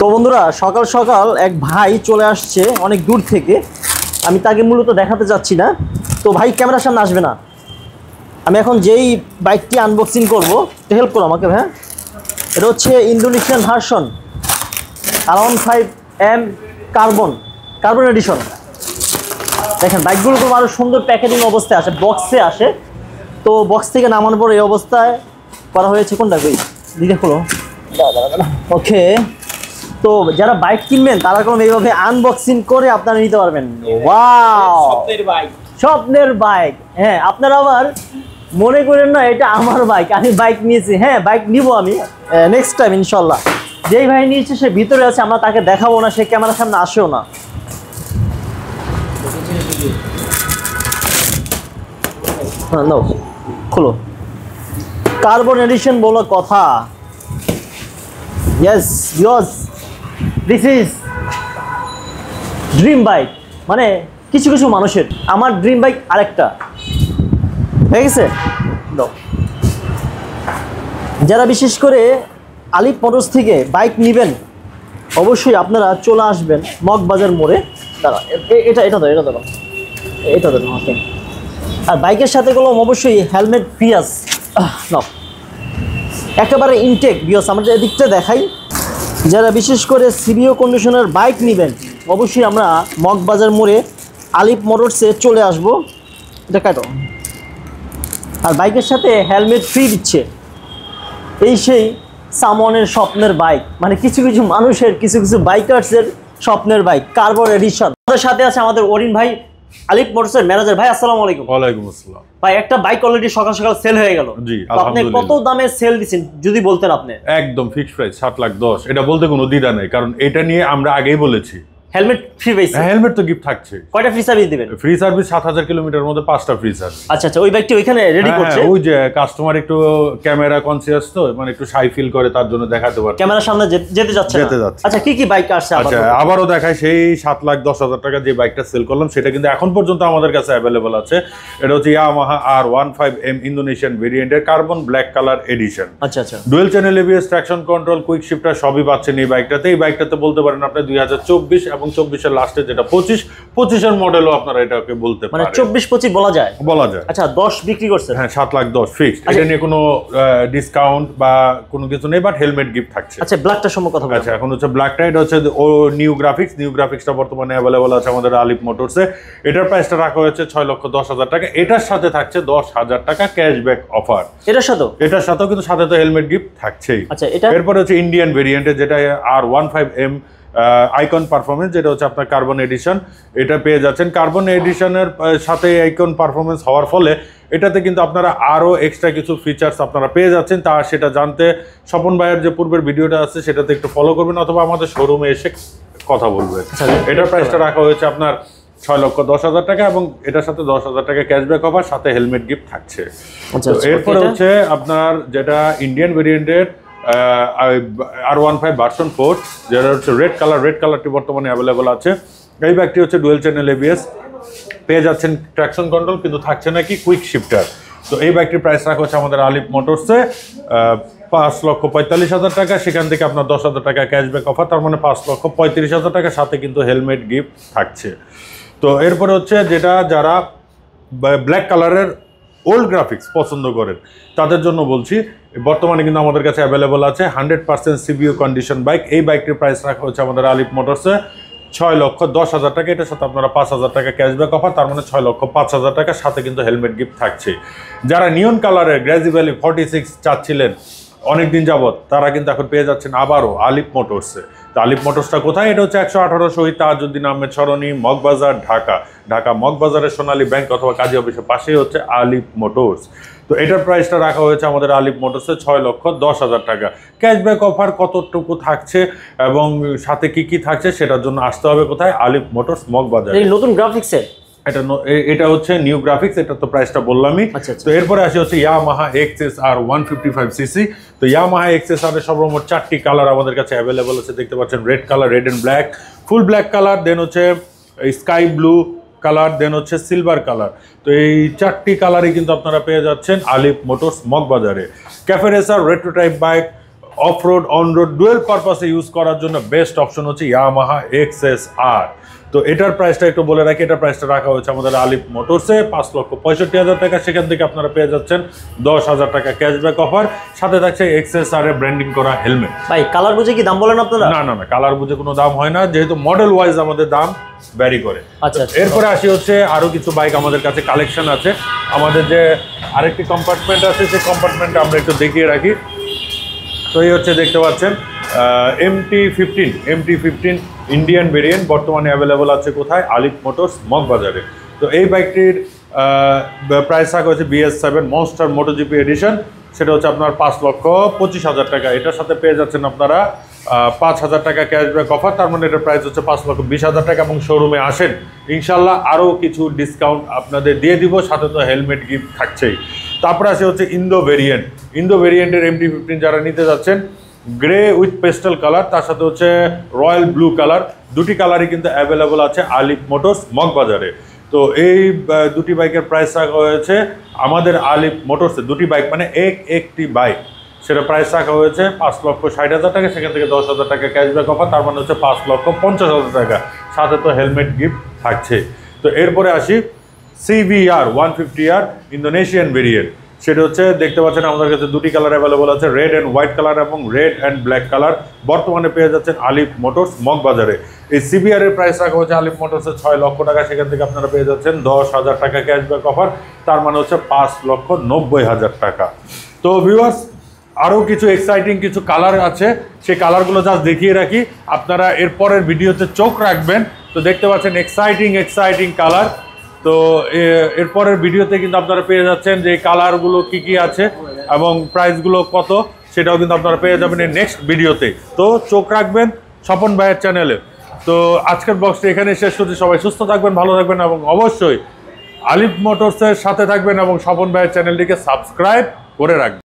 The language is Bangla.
তো বন্ধুরা সকাল সকাল এক ভাই চলে আসছে অনেক দূর থেকে। আমি তাকে মূলত দেখাতে চাচ্ছি না। তো ভাই ক্যামেরার সামনে আসবে না। আমি এখন যেই বাইকটি আনবক্সিং করব হেল্প করো আমাকে ভাই এটা হচ্ছে Indonesian version around five M carbon carbon edition দেখেন বাইকগুলো খুব আরও সুন্দর প্যাকেজিং অবস্থায় আসে বক্সে আসে। তো বক্স থেকে নামানোর পর এই অবস্থায় করা হয়েছে কোনটা কই দিকে খোলো। ওকে তো যারা বাইক কিনবেন তারা কোনো এইভাবে আনবক্সিং করে আপনারা নিতে পারবেন। ওয়াও স্বপ্নের বাইক স্বপ্নের বাইক হ্যাঁ আপনারা আবার মনে করেন না এটা আমার বাইক আমি বাইক নিয়েছি। হ্যাঁ বাইক নিব আমি নেক্সট টাইম ইনশাল্লাহ। যেই ভাই নিয়েছে সে ভিতরে আছে আমরা তাকে দেখাবো না সে ক্যামেরার সামনে আসেও না। হ্যাঁ নাও খোলো। কার্বন এডিশন বলো কথা। Yes yes this is dream bike মানে কিছু কিছু মানুষের, আমার ড্রিম বাইক আরেকটা। গেছে? দাও। যারা বিশেষ করে আলিপ মোটরস থেকে বাইক নেবেন, অবশ্যই আপনারা চলে আসবেন মগবাজার মোড়ে। দাঁড়া এটা এটা দাও এটা দাও এটা দাও ওকে আর বাইকের সাথে গেলাম অবশ্যই হেলমেট আস নাও একেবারে ইনটেক বিয়স আমরা এদিকটা দেখাই। যারা বিশেষ করে সিবিও কন্ডিশনের বাইক নেবেন, অবশ্যই আমরা মগবাজার মোড়ে আলিপ মোটরসে চলে আসব। কাটো। আর বাইকের সাথে হেলমেট ফ্রি দিচ্ছে। এই সেই সামনের স্বপ্নের বাইক। মানে কিছু কিছু মানুষের, কিছু কিছু বাইকার্সের স্বপ্নের বাইক, কার্বন এডিশন। আমাদের সাথে আছে আমাদের অরিন ভাই। আলিপ মোটরসের ম্যানেজার ভাই আসসালামু আলাইকুম। ওয়ালাইকুম আসসালাম। ভাই একটা বাইক অলরেডি সকাল সকাল সেল হয়ে গেল। জি, আপনি কত দামে সেল দিচ্ছেন যদি বলতেন আপনি? একদম ফিক্সড প্রাইস সাত লাখ দশ। এটা বলতে কোনো দ্বিধা নাই কারণ এটা নিয়ে আমরা আগেই বলেছি। হেলমেট ফ্রি পাইছে হেলমেট তো গিফট থাকছে। কয়টা ফ্রি সার্ভিস দিবেন? ফ্রি সার্ভিস সাত হাজার কিলোমিটার মধ্যে পাঁচটা ফ্রি সার্ভিস আচ্ছা আচ্ছা ওই বাইকটি ওইখানে রেডি করছে? ওই যে কাস্টমার একটু ক্যামেরা কনসিয়াস তো মানে একটু সাই ফিল করে তার জন্য দেখাতে পারে ক্যামেরার সামনে যেতে যাচ্ছে যেতে যাচ্ছে। আচ্ছা কি কি বাইক আসছে আচ্ছা আবারও দেখায় সেই সাত লাখ দশ হাজার টাকা যে বাইকটা সেল করলাম সেটা কিন্তু এখন পর্যন্ত আমাদের কাছে অ্যাভেলেবল আছে। এটা হচ্ছে Yamaha R one five M Indonesian ভেরিয়েন্টের কার্বন ব্ল্যাক কালার এডিশন আচ্ছা। আচ্ছা dual channel ABS traction control quick shifter সবই পাচ্ছেন এই বাইকটাতে এই বাইকটাতে বলতে পারেন আপনি দুই হাজার চব্বিশ এবং চব্বিশের লাস্টে যেটা পঁচিশ পঁচিশের মডেলও আপনারা এটাকে বলতে মানে চব্বিশ পঁচিশ বলা যায়? বলা যায়। আচ্ছা দশ বিক্রি করছে হ্যাঁ সাত লাখ দশ ফিক্সড আচ্ছা। এটা নিয়ে কোনো ডিসকাউন্ট বা কোনো কিছু নেই বাট হেলমেট গিফট থাকছে। আচ্ছা ব্ল্যাকটার সম্পর্কে কথা আচ্ছা এখন হচ্ছে ব্ল্যাকটা এটা হচ্ছে ও নিউ গ্রাফিক্স নিউ গ্রাফিক্সটা বর্তমানে অ্যাভেলেবল আছে আমাদের আলিপ মোটরসে এটার প্রাইসটা রাখা হয়েছে ছয় লক্ষ দশ হাজার টাকা। এটার সাথে থাকছে দশ হাজার টাকা ক্যাশব্যাক অফার এটার সাথেও? এটার সাথেও কিন্তু সাথে তো হেলমেট গিফট থাকছেই। আচ্ছা এটা এরপরে হচ্ছে ইন্ডিয়ান ভেরিয়েন্টে যেটা R one five M icon performance যেটা হচ্ছে আপনার কার্বন এডিশন এটা পেয়ে যাচ্ছেন। কার্বন এডিশনের সাথে আইকন পারফরমেন্স হওয়ার ফলে এটাতে কিন্তু আপনারা আরও এক্সট্রা কিছু ফিচার্স আপনারা পেয়ে যাচ্ছেন। তা সেটা জানতে স্বপন ভাইয়ের যে পূর্বের ভিডিওটা আছে সেটাতে একটু ফলো করবেন অথবা আমাদের শোরুমে এসে কথা বলবেন। আচ্ছা, এটার প্রাইসটা রাখা হয়েছে আপনার ছয় লক্ষ দশ হাজার টাকা এবং এটার সাথে দশ হাজার টাকা ক্যাশব্যাক অফার সাথে হেলমেট গিফট থাকছে। আচ্ছা আচ্ছা, এরপরে হচ্ছে আপনার যেটা ইন্ডিয়ান ভেরিয়েন্টের R one five version four যেটা হচ্ছে রেড কালার রেড কালারটি বর্তমানে অ্যাভেলেবল আছে। এই ব্যাগটি হচ্ছে ডুয়েল চ্যানেল এবিএস পেয়ে যাচ্ছেন ট্র্যাকশন কন্ট্রোল কিন্তু থাকছে নাকি কুইক শিফটার তো এই বাইকটির প্রাইস রাখা হচ্ছে আমাদের আলিপ মোটরসে পাঁচ লক্ষ পঁয়তাল্লিশ হাজার টাকা। সেখান থেকে আপনার দশ হাজার টাকা ক্যাশব্যাক অফার তার মানে পাঁচ লক্ষ পঁয়ত্রিশ হাজার টাকা। সাথে কিন্তু হেলমেট গিফট থাকছে। তো এরপরে হচ্ছে যেটা যারা ব্ল্যাক কালারের ওল্ড গ্রাফিক্স পছন্দ করেন, তাদের জন্য বলছি বর্তমানে কিন্তু আমাদের কাছে অ্যাভেলেবল আছে। Hundred percent CBU condition bike এই বাইকটির প্রাইস রাখা হচ্ছে আমাদের আলিপ মোটরসে ছয় লক্ষ দশ হাজার টাকা। এটার সাথে আপনারা পাঁচ হাজার টাকা ক্যাশব্যাক অফার তার মানে ছয় লক্ষ পাঁচ হাজার টাকার সাথে কিন্তু হেলমেট গিফট থাকছে। যারা নিয়ন কালারের গ্র্যাজি ভ্যালি ফর্টি সিক্স চাচ্ছিলেন অনেকদিন যাবৎ, তারা কিন্তু এখন পেয়ে যাচ্ছেন আবারও আলিপ মোটরসে তো আলিপ মোটরসটা কোথায়? এটা হচ্ছে একশো আঠারো শহীদ তাজউদ্দিন আহমেদ সরণি, মগবাজার, ঢাকা। ঢাকা, মগবাজারের সোনালী ব্যাংক অথবা কাজী অফিসের পাশেই হচ্ছে আলিপ মোটরস। তো এটার প্রাইসটা রাখা হয়েছে আমাদের আলিপ মোটরসে ছয় লক্ষ দশ হাজার টাকা। ক্যাশব্যাক অফার কতটুকু থাকছে এবং সাথে কি কি থাকছে সেটার জন্য আসতে হবে কোথায়? আলিপ মোটরস, মগবাজার। এই নতুন গ্রাফিক্সের এটা এটা হচ্ছে নিউ গ্রাফিক্স এটা তো প্রাইসটা বললামই। আচ্ছা, আচ্ছা। তো এরপরে আসে হচ্ছে Yamaha XS R one fifty five CC তো ইয়ামাহা এক্সএস আর সর্বমোট চারটি কালার আমাদের কাছে অ্যাভেলেবল আছে দেখতে পাচ্ছেন red colour red and black full black colour then হচ্ছে স্কাই ব্লু কালার দেন হচ্ছে সিলভার কালার তো এই চারটি কালারই কিন্তু আপনারা পেয়ে যাচ্ছেন Alif motors মগবাজারে। Cafe racer retro type bike off road on road dual পারপাসে ইউজ করার জন্য বেস্ট অপশন হচ্ছে ইয়ামাহা এক্স এস আর তো এটার প্রাইসটা একটু বলে রাখি এটার প্রাইসটা রাখা হয়েছে আমাদের আলিফ মোটরসে পাঁচ লক্ষ পঁয়ষট্টি হাজার টাকা। সেখান থেকে আপনারা পেয়ে যাচ্ছেন দশ হাজার টাকা ক্যাশব্যাক অফার সাথে থাকছে এক্সএস আর ব্র্যান্ডিং করা হেলমেট ভাই কালার বুঝে কি দাম বলেন আপনারা? না না না কালার বুঝে কোনো দাম হয় না। যেহেতু মডেল ওয়াইজ আমাদের দাম ভ্যারি করে। আচ্ছা আচ্ছা। এরপরে আসি হচ্ছে আরও কিছু বাইক আমাদের কাছে কালেকশন আছে। আমাদের যে আরেকটি কম্পার্টমেন্ট আছে সেই কম্পার্টমেন্টটা আমরা একটু দেখিয়ে রাখি। তো এই হচ্ছে দেখতে পাচ্ছেন MT fifteen MT fifteen Indian variant বর্তমানে অ্যাভেলেবল আছে কোথায়? আলিফ মোটরস মগবাজারে। তো এই বাইকটির প্রাইস থাকা হচ্ছে BS seven monster MotoGP edition সেটা হচ্ছে আপনার পাঁচ লক্ষ পঁচিশ হাজার টাকা। এটার সাথে পেয়ে যাচ্ছেন আপনারা পাঁচ হাজার টাকা ক্যাশব্যাক অফার তার মানে এটার প্রাইস হচ্ছে পাঁচ লক্ষ বিশ হাজার টাকা এবং শোরুমে আসেন। ইনশাল্লাহ আরও কিছু ডিসকাউন্ট আপনাদের দিয়ে দিব। সাথে তো হেলমেট গিফট থাকছেই। তারপরে আসে হচ্ছে ইন্দো ভেরিয়েন্ট ইন্দো ভেরিয়েন্টের এমটি ফিফটিন যারা নিতে যাচ্ছেন গ্রে উইথ পেস্টাল কালার তার সাথে হচ্ছে রয়্যাল ব্লু কালার দুটি কালারই কিন্তু অ্যাভেলেবল আছে আলিফ মোটরস মগবাজারে। তো এই দুটি বাইকের প্রাইস রাখা হয়েছে আমাদের আলিফ মোটরসে দুটি বাইক মানে এক, একটি বাইক সেটা প্রাইস রাখা হয়েছে পাঁচ লক্ষ ষাট হাজার টাকা, সেখান থেকে দশ হাজার টাকা ক্যাশব্যাক অফার তার মানে হচ্ছে পাঁচ লক্ষ পঞ্চাশ হাজার টাকা। সাথে তো হেলমেট গিফট থাকছে। তো এরপরে আসি CBR one fifty R Indonesian variant সেটা হচ্ছে, দেখতে পাচ্ছেন, আমাদের কাছে দুটি কালার অ্যাভেলেবল আছে রেড অ্যান্ড হোয়াইট কালার এবং রেড অ্যান্ড ব্ল্যাক কালার বর্তমানে পেয়ে যাচ্ছেন আলিফ মোটরস মগবাজারে। এই সিবিআর এর প্রাইস রাখা হচ্ছে আলিফ মোটরসের ছয় লক্ষ টাকা, সেখান থেকে আপনারা পেয়ে যাচ্ছেন দশ হাজার টাকা ক্যাশব্যাক অফার তার মানে হচ্ছে পাঁচ লক্ষ নব্বই হাজার টাকা। তো ভিউয়ার্স আরও কিছু এক্সাইটিং কিছু কালার আছে, সেই কালারগুলো জাস্ট দেখিয়ে রাখি। আপনারা এরপরের ভিডিওতে চোখ রাখবেন। তো দেখতে পাচ্ছেন এক্সাইটিং এক্সাইটিং কালার তো এরপরের ভিডিওতে কিন্তু আপনারা পেয়ে যাচ্ছেন যে কালারগুলো কি কি আছে এবং প্রাইসগুলো কত, সেটাও কিন্তু আপনারা পেয়ে যাবেন এই নেক্সট ভিডিওতে। তো চোখ রাখবেন স্বপন ভাইয়ের চ্যানেলে তো আজকের বক্সটি এখানে শেষ করছি। সবাই সুস্থ থাকবেন, ভালো থাকবেন এবং অবশ্যই আলিফ মোটরসের সাথে থাকবেন এবং স্বপন ভাইয়ের চ্যানেলটিকে সাবস্ক্রাইব করে রাখবেন।